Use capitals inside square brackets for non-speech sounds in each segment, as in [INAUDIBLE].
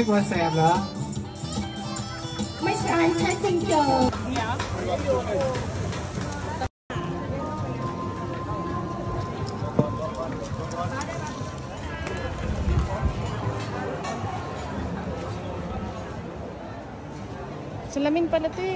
ไม่กลัวแสบเหรอ ไม่ใช่ใช้จริงเจอเดี๋ยวสลามินปาลาตี้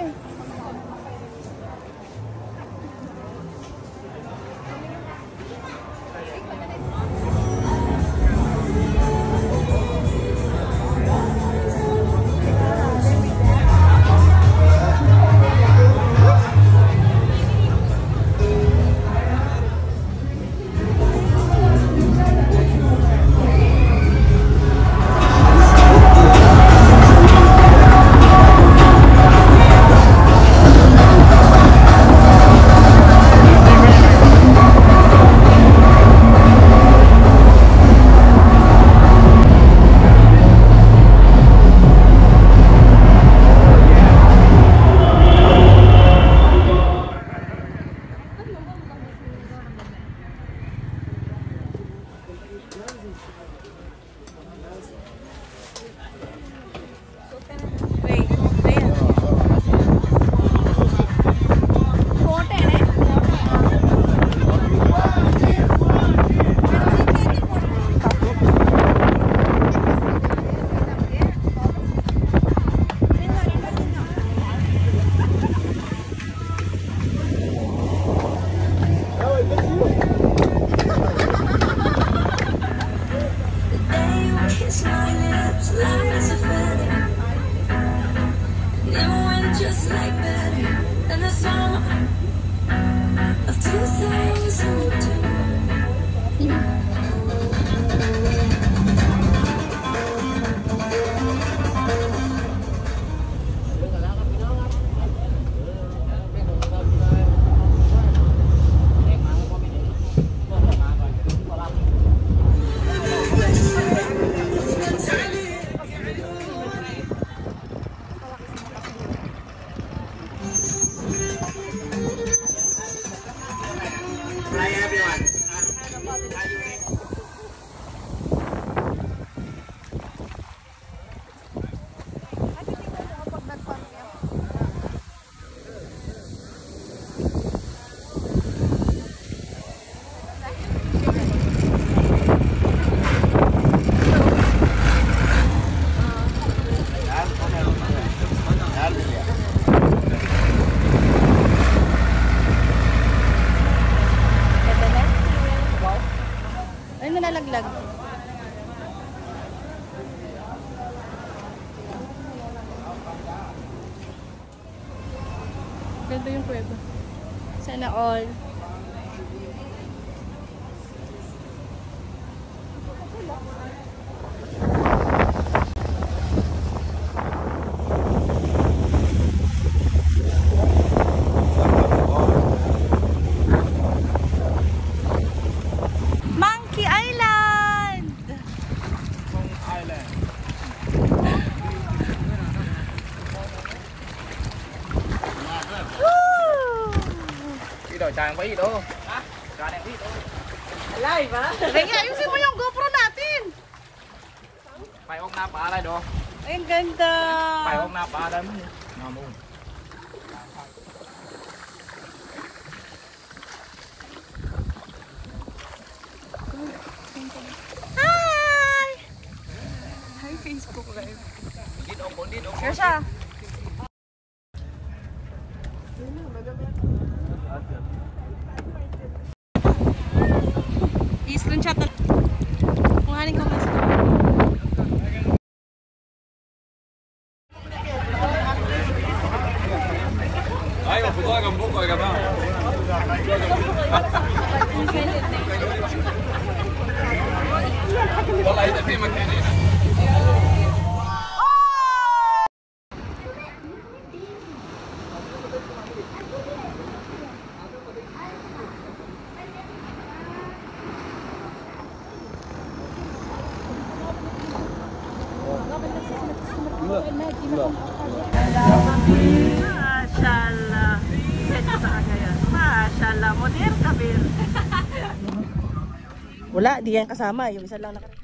to say Sana all. apa itu? Hah? Gak ada itu. Live ah. Kayaknya ayun sih mo yung GoPro natin. Payong na pala do. Ay, ang ganda. Payong na pala mo. Namun. Hi! Hi, Facebook Live. Dito, dito. Sure siya. Wala, di yan kasama. Yung isa lang nakarating.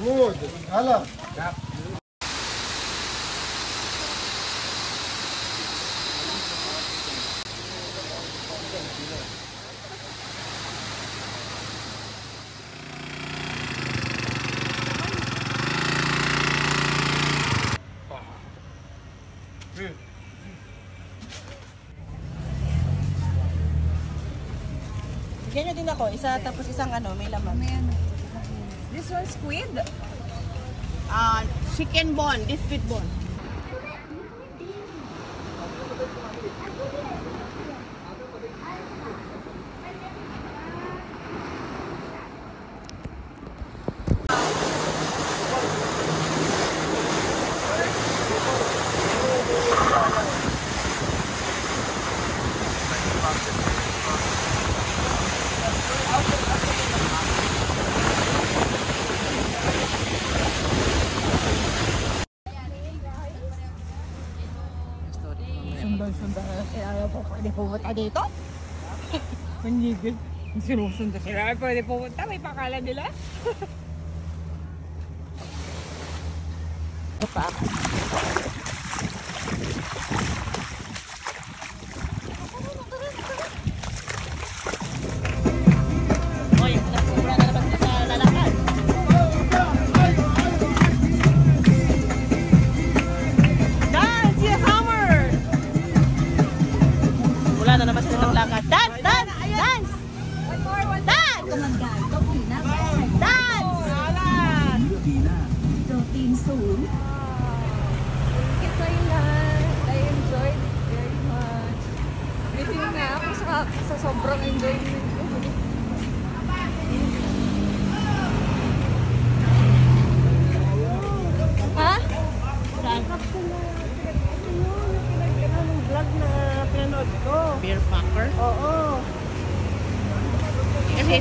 Good. Hala. Nyo din ako. Isa tapos isang ano, may laman. This squid, uh, chicken bone, deep squid bone. Pwede pumunta dito. [LAUGHS] Manigil. Sinusundan sila. Pwede pumunta. May pakalan nila. Pa. Beer packer? Oo. Kasi,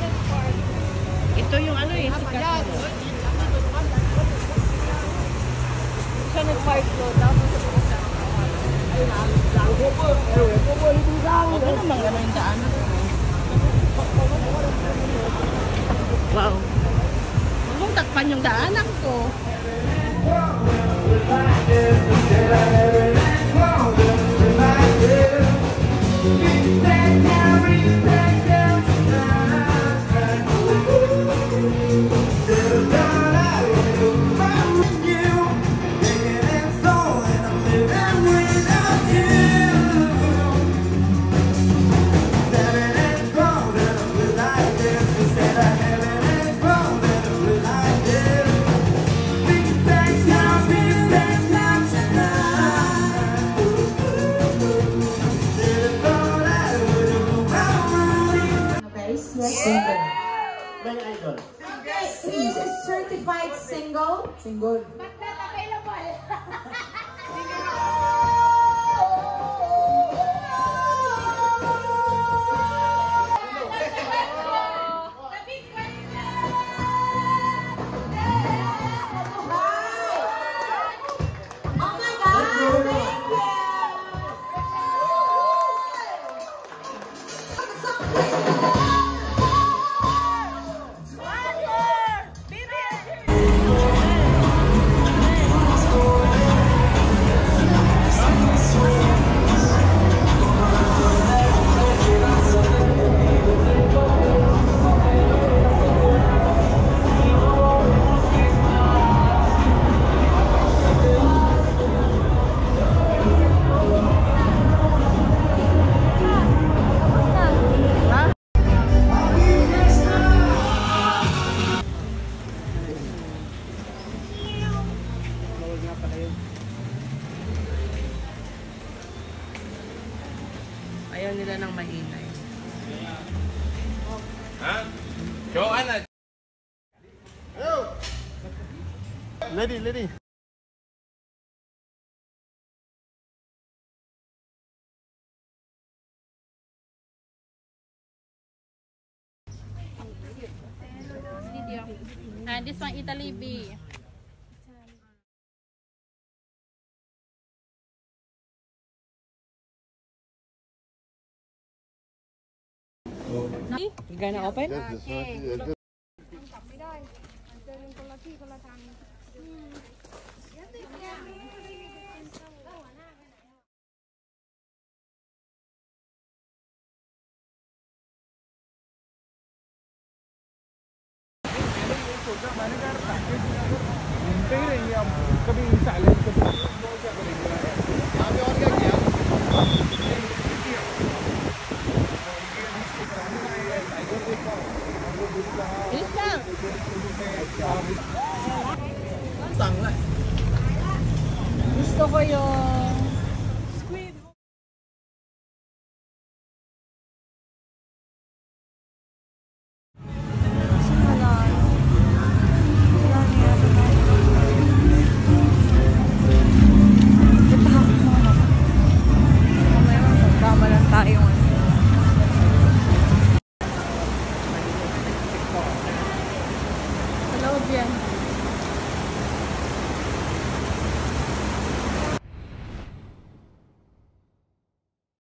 ito yung ano eh. sikat mo. Siya nag-park ko. Tapos Huwag mo naman gano'n yung daanan. Wow. Huwag mong takpan yung daanan ko. Single? But not available. Lady, lady. And this one Italy B. You Gonna open? Bilis got my